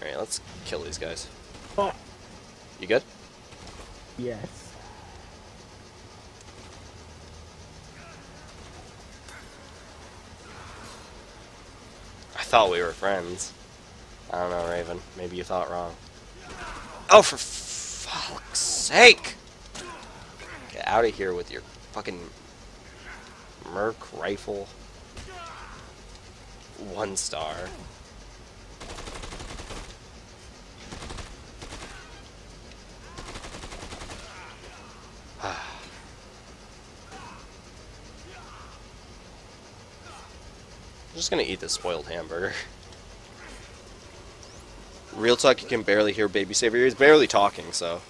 Alright, let's kill these guys. Oh, You good? yes. I thought we were friends. I don't know, Raven. Maybe you thought wrong. Oh, for fuck's sake! Get out of here with your fucking Merc rifle. One star. I'm just gonna eat this spoiled hamburger. Real talk, you can barely hear Baby Savior. He's barely talking, so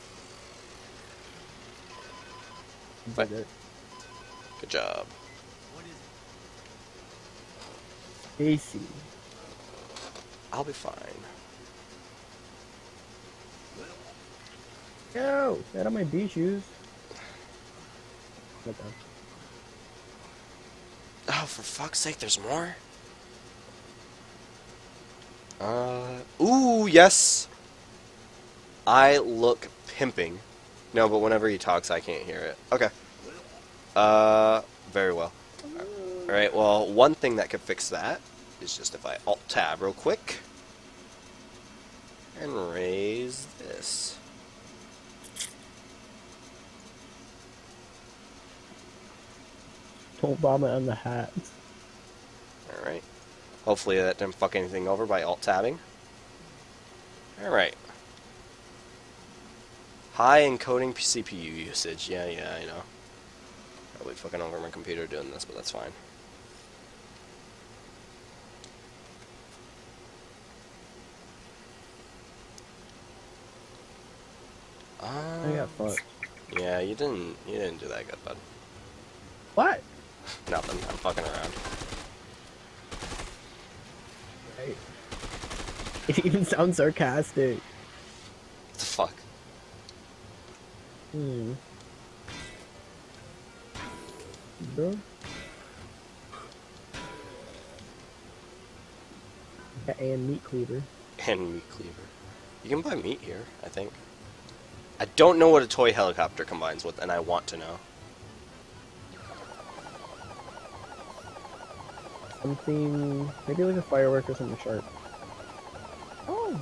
But- good job. Casey. I'll be fine. Yo, get out of my B shoes. Oh, for fuck's sake, there's more? Uh, ooh, yes. I look pimping. No, but whenever he talks, I can't hear it. Okay. Uh, very well. Alright, well, one thing that could fix that is just if I alt-tab real quick. And raise this. Don't bomb it on the hat. Alright. Hopefully that didn't fuck anything over by alt-tabbing. Alright. High encoding CPU usage. Yeah, yeah, I know. Probably fucking over my computer doing this, but that's fine. I got Um, fucked. yeah, you didn't. You didn't do that good, bud. What? Nothing. I'm fucking around. Right. It even sounds sarcastic. What the fuck? Hmm. Bro. Yeah, and meat cleaver. And meat cleaver. You can buy meat here, I think. I don't know what a toy helicopter combines with, and I want to know. Something, maybe like a firework or something sharp. Oh.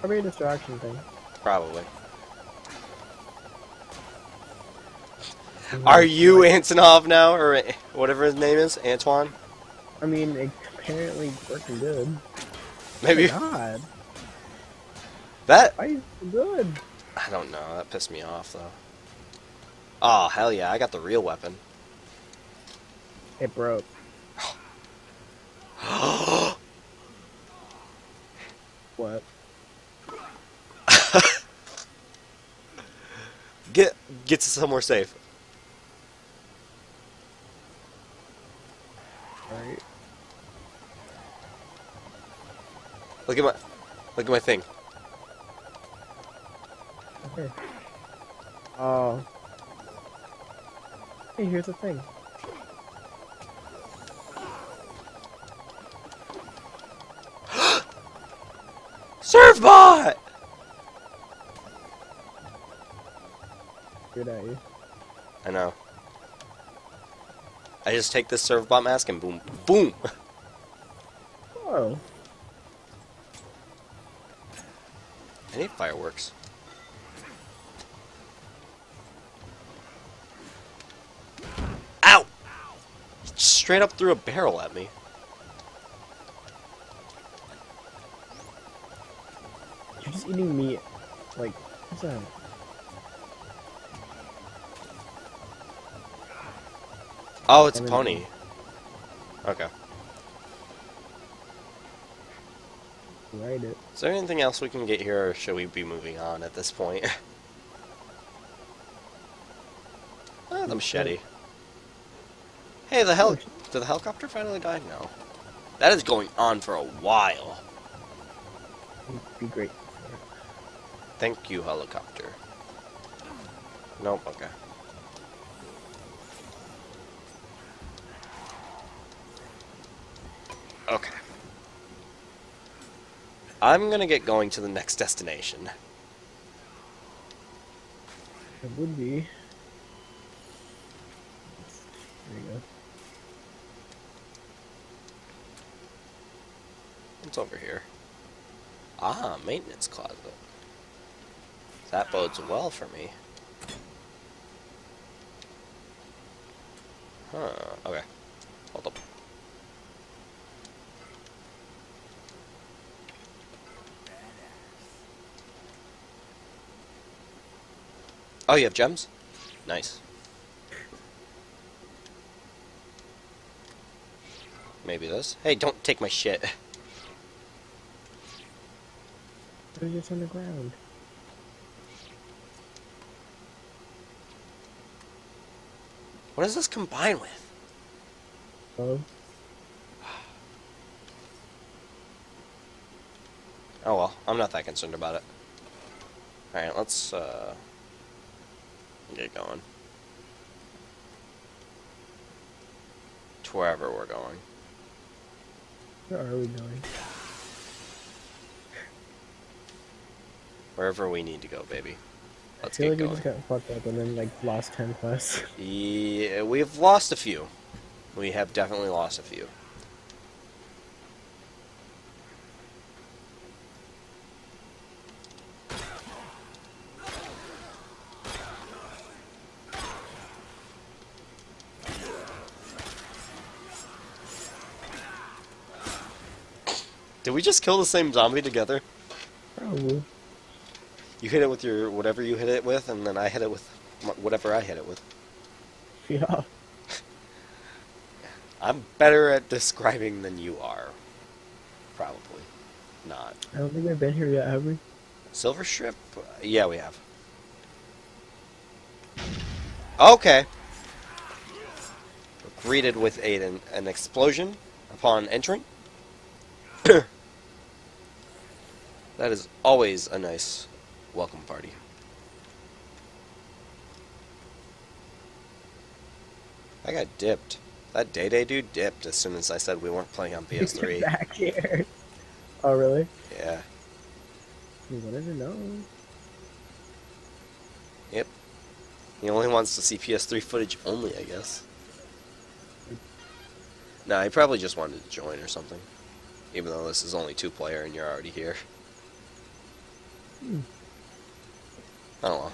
Probably a distraction thing. Probably. Are you Antonov now, or whatever his name is, Antoine? I mean, it apparently working good. Maybe oh God, that. I is good? I don't know. That pissed me off though. Oh hell yeah! I got the real weapon. It broke. What? Get get to somewhere safe. Right. Look at my look at my thing. Okay. Oh. Hey, here's the thing. Servbot. Good at you. I know. I just take this Servbot mask and boom, boom. Oh. I need fireworks. Straight up threw a barrel at me. You're just eating meat. Like, what's that? Oh, it's a pony. Okay. Ride it. Is there anything else we can get here, or should we be moving on at this point? ah, the machete. Hey, the heli- did the helicopter finally die? No. That is going on for a while. Be great. Thank you, helicopter. Nope, okay. Okay. I'm gonna get going to the next destination. It would be. What's over here? Ah, maintenance closet. That bodes well for me. Huh, okay. Hold up. Oh, you have gems? Nice. Maybe this? Hey, don't take my shit. They're just on the ground. What does this combine with? Oh, Oh well, I'm not that concerned about it. Alright, let's uh, get going. To wherever we're going. where are we going? Wherever we need to go, baby. Let's I feel get like we going. just got fucked up and then like lost ten quests. Yeah, we've lost a few. We have definitely lost a few. Did we just kill the same zombie together? Probably. You hit it with your whatever you hit it with, and then I hit it with whatever I hit it with. Yeah. I'm better at describing than you are. Probably. Not. I don't think I've been here yet, have we? Silver strip? Yeah, we have. Okay. Greeted with a, an, an explosion upon entering. that is always a nice welcome party. I got dipped. That Day Day dude dipped as soon as I said we weren't playing on PS3. Back here. Oh really? yeah. He wanted to know. Yep. He only wants to see PS3 footage only, I guess. Nah, he probably just wanted to join or something. Even though this is only two player and you're already here. Hmm. I don't know.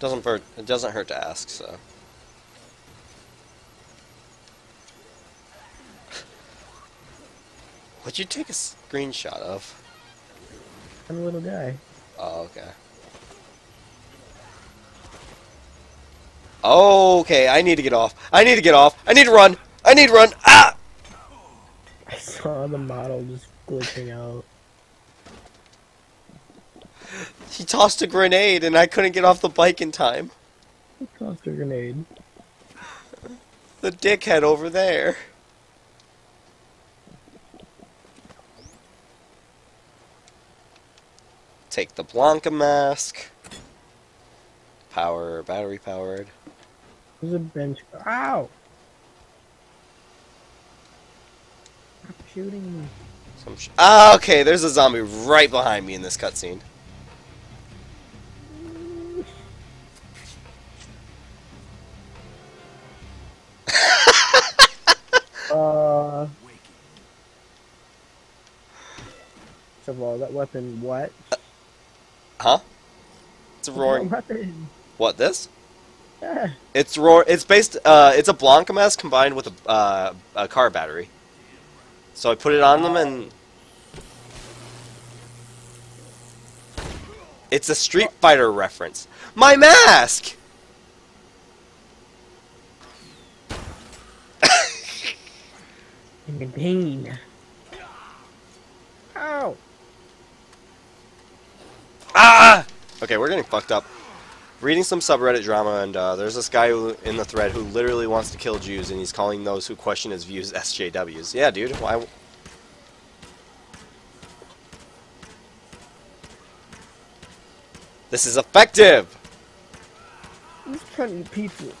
Doesn't hurt. It doesn't hurt to ask. So. What'd you take a screenshot of? I'm a little guy. Oh, okay. Okay, I need to get off. I need to get off. I need to run. I need to run. Ah! I saw the model just glitching out. He tossed a grenade and I couldn't get off the bike in time. He tossed a grenade. The dickhead over there. Take the Blanka mask. Power, battery powered. There's a bench. Ow! Stop shooting me. Some sh- ah, okay, there's a zombie right behind me in this cutscene. Of all, that weapon, what? Huh? It's a roaring. weapon. What, this? Yeah. It's roar. It's based. Uh, it's a Blanka mask combined with a, uh, a car battery. So I put it on them, and it's a Street Fighter reference. My mask. In the pain. Ow! Ah! Okay, we're getting fucked up. Reading some subreddit drama, and uh, there's this guy who, in the thread who literally wants to kill Jews, and he's calling those who question his views SJWs. Yeah, dude. Why? This is effective. I'm just trying to pizza.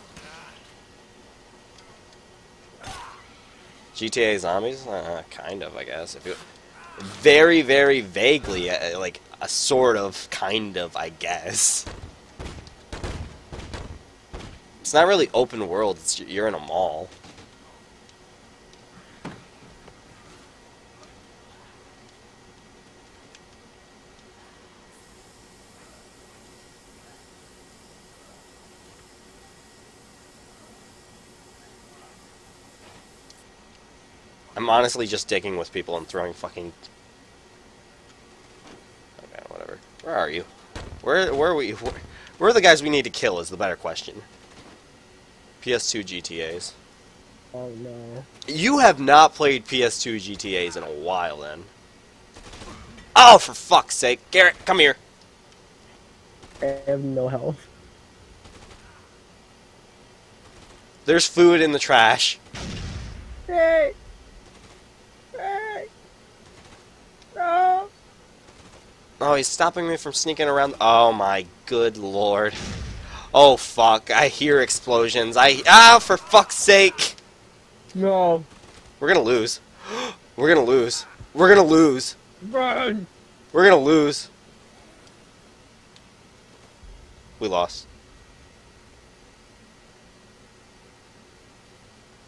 GTA Zombies? Uh, kind of, I guess. If you, very, very vaguely, uh, like a sort of, kind of, I guess. It's not really open world. You're in a mall. I'm honestly just digging with people and throwing fucking. Okay, whatever. Where are you? Where where are we? Where, where are the guys we need to kill? Is the better question. PS2 GTA's. Oh no. You have not played PS2 GTA's in a while, then. Oh, for fuck's sake, Garrett, come here. I have no health. There's food in the trash. Hey! Hey! No! Oh, he's stopping me from sneaking around. Oh my good lord. Oh fuck, I hear explosions. I. Ah, for fuck's sake! No! We're gonna lose. We're gonna lose. We're gonna lose. Run! We're gonna lose. We lost.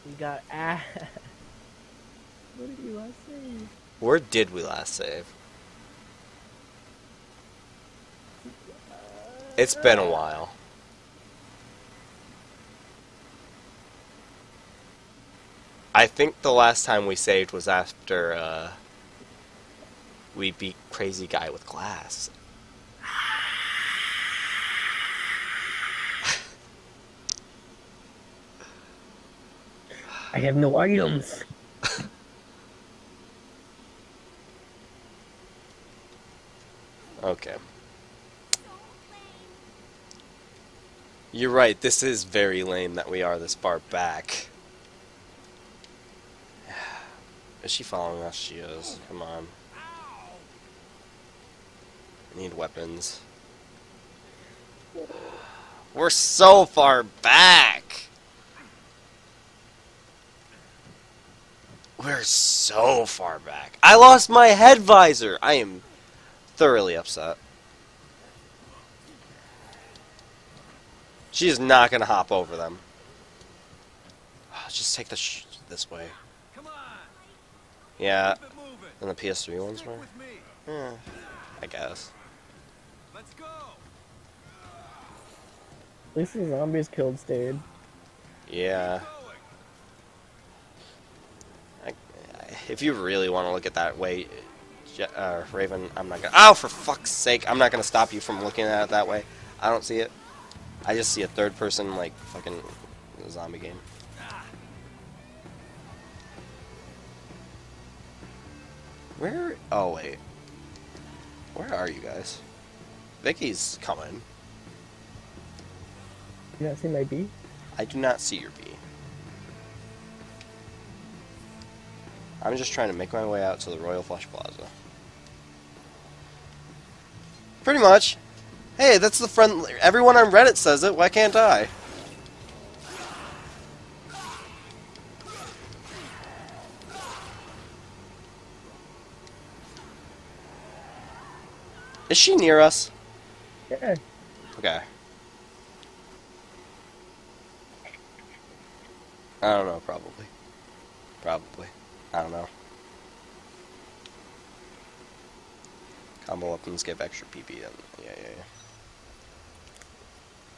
We got ah. what did you last say? Where did we last save? It's been a while. I think the last time we saved was after uh, we beat Crazy Guy with Glass. I have no items. Okay. You're right, this is very lame that we are this far back. Is she following us? She is. Come on. I need weapons. We're so far back! We're so far back. I lost my head visor! I am thoroughly upset. She is not going to hop over them. Ah, Just take the sh this way. Yeah, keep it moving. and the PS3 ones Stick were? with me. Yeah, I guess. Let's go. At least the zombies killed stayed. Yeah. I, I, if you really want to look at that way, Je- uh, Raven, I'm not gonna. Oh, for fuck's sake! I'm not gonna stop you from looking at it that way. I don't see it. I just see a third-person like fucking zombie game. Where? Oh wait. Where are you guys? Vicky's coming. You not see my bee? I do not see your bee. I'm just trying to make my way out to the Royal Flush Plaza. Pretty much. Hey, that's the friend. Everyone on Reddit says it. Why can't I? Is she near us? Yeah. Okay. I don't know, probably. Probably. I don't know. Combo weapons give extra PP. And, yeah, yeah, yeah.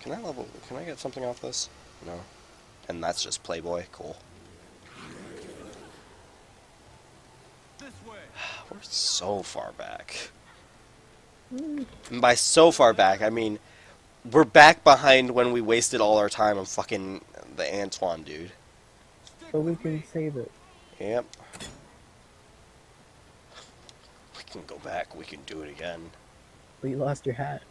Can I level? Can I get something off this? No. And that's just Playboy. Cool. This way. We're so far back. And by so far back, I mean we're back behind when we wasted all our time on fucking the Antoine dude. But we can save it. Yep. We can go back. We can do it again. But you lost your hat.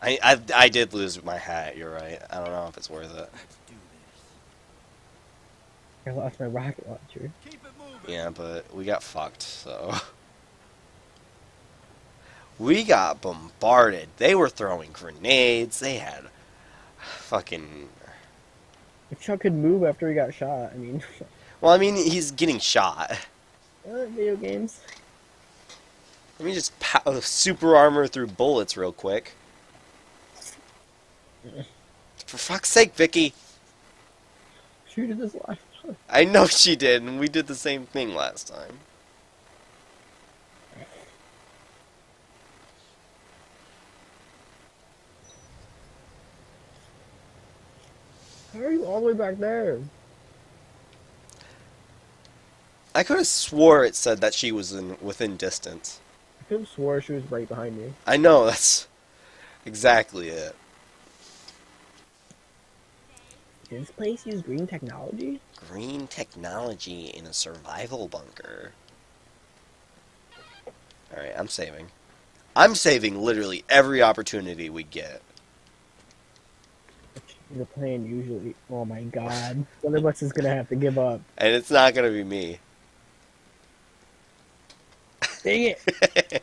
I, I I did lose my hat. You're right. I don't know if it's worth it. Let's do this. I lost my rocket launcher. Keep it moving. Yeah, but we got fucked. So we got bombarded. They were throwing grenades. They had fucking. If Chuck could move after he got shot, I mean, Well, I mean, he's getting shot. uh, video games. Let me just pow- super armor through bullets real quick. For fuck's sake, Vicky! She did this last time. I know she did, and we did the same thing last time. How are you all the way back there? I could have swore it said that she was in within distance. I could have swore she was right behind me. I know that's exactly it. Did this place use green technology? Green technology in a survival bunker. Alright, I'm saving. I'm saving literally every opportunity we get. The plan usually. Oh my god. One of us is gonna have to give up. And it's not gonna be me. Dang it!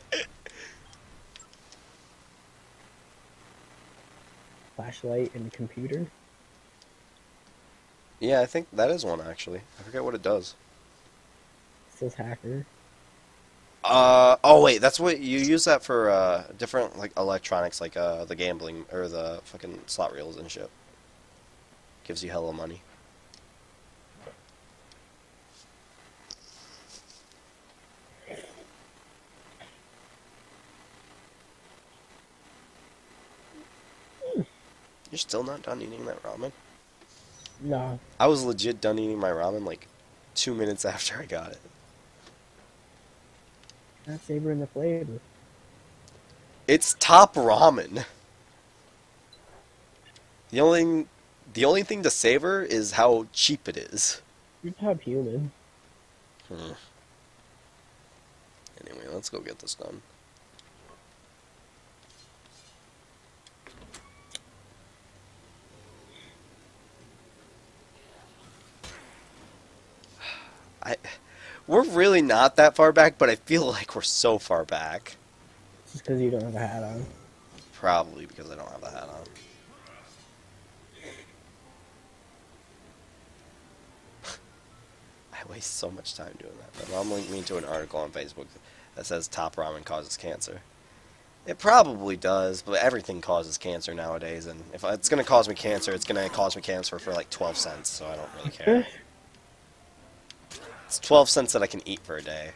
Flashlight and computer. Yeah, I think that is one actually. I forget what it does. It says hacker. Uh oh wait, that's what you use that for uh different like electronics like uh the gambling or the fucking slot reels and shit. Gives you hella money. You're still not done eating that ramen? No. I was legit done eating my ramen like two minutes after I got it. Not savoring the flavor. It's top ramen. The only the only thing to savor is how cheap it is. You're top human. Hmm. Anyway, let's go get this done. I we're really not that far back, but I feel like we're so far back. Just because you don't have a hat on. Probably because I don't have a hat on. I waste so much time doing that. My mom linked me to an article on Facebook that says top ramen causes cancer. It probably does, but everything causes cancer nowadays, and if it's gonna cause me cancer, it's gonna cause me cancer for like 12 cents, so I don't really care. It's 12 cents that I can eat for a day.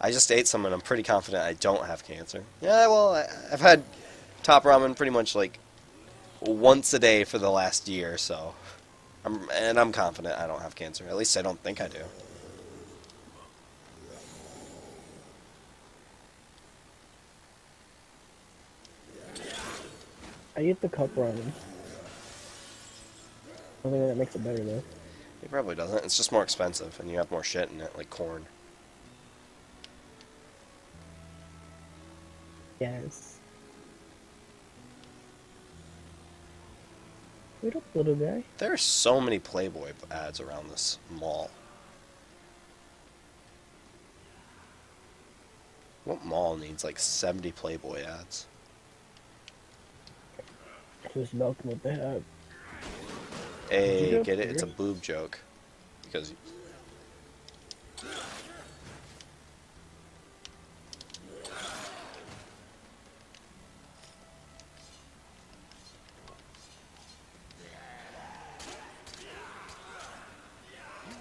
I just ate some and I'm pretty confident I don't have cancer. Yeah, well, I've had top ramen pretty much like once a day for the last year, so I'm and I'm confident I don't have cancer. At least I don't think I do. I eat the cup ramen. I think that makes it better though. It probably doesn't. It's just more expensive, and you have more shit in it, like corn. Yes. Wait up, little guy. There are so many Playboy ads around this mall. What mall needs like 70 Playboy ads? Just milk what they have. Hey, get it? It's a boob joke. Because You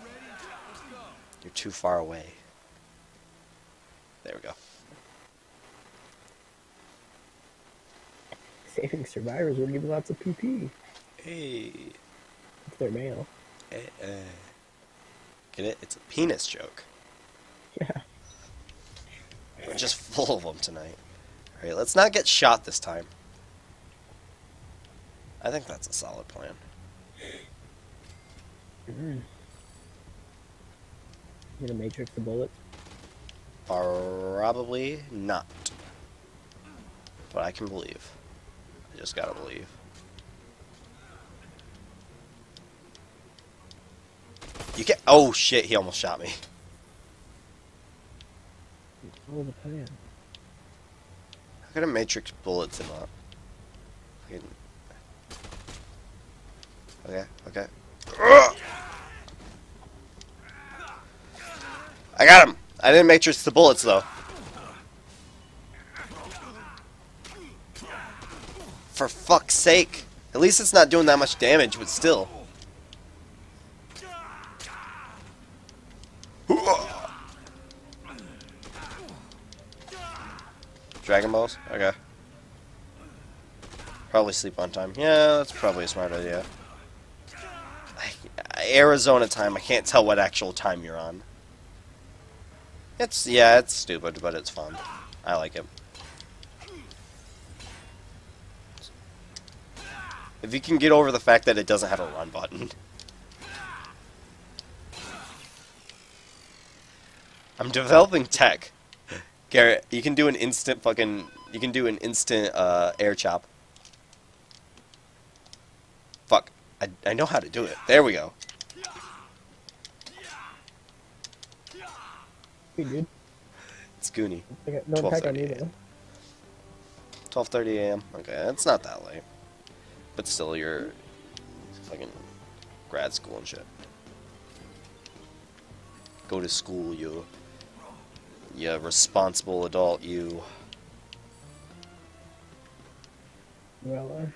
ready? Let's go. you're too far away. There we go. Saving survivors would give you lots of PP Hey, male. eh, eh. Get it? It's a penis joke. Yeah. We're just full of them tonight. Alright, let's not get shot this time. I think that's a solid plan. Mm. You gonna matrix the bullet? Probably not. But I can believe. I just gotta believe. You can't. Oh shit, he almost shot me. Follow the plan. How could a matrix bullets him up? Okay, okay. Ugh! I got him! I didn't matrix the bullets, though. For fuck's sake. At least it's not doing that much damage, but still. Dragon Balls? Okay. Probably sleep on time. Yeah, that's probably a smart idea. Arizona time, I can't tell what actual time you're on. It's, yeah, it's stupid, but it's fun. I like it. If you can get over the fact that it doesn't have a run button. I'm developing tech. Garrett, you can do an instant fucking... You can do an instant uh, air chop. Fuck. I, I know how to do it. There we go. Hey, dude. It's Goonie. No attack on you 12:30 12:30 a.m. Okay, it's not that late, but still, you're fucking grad school and shit. Go to school, you. You responsible adult, you. Well,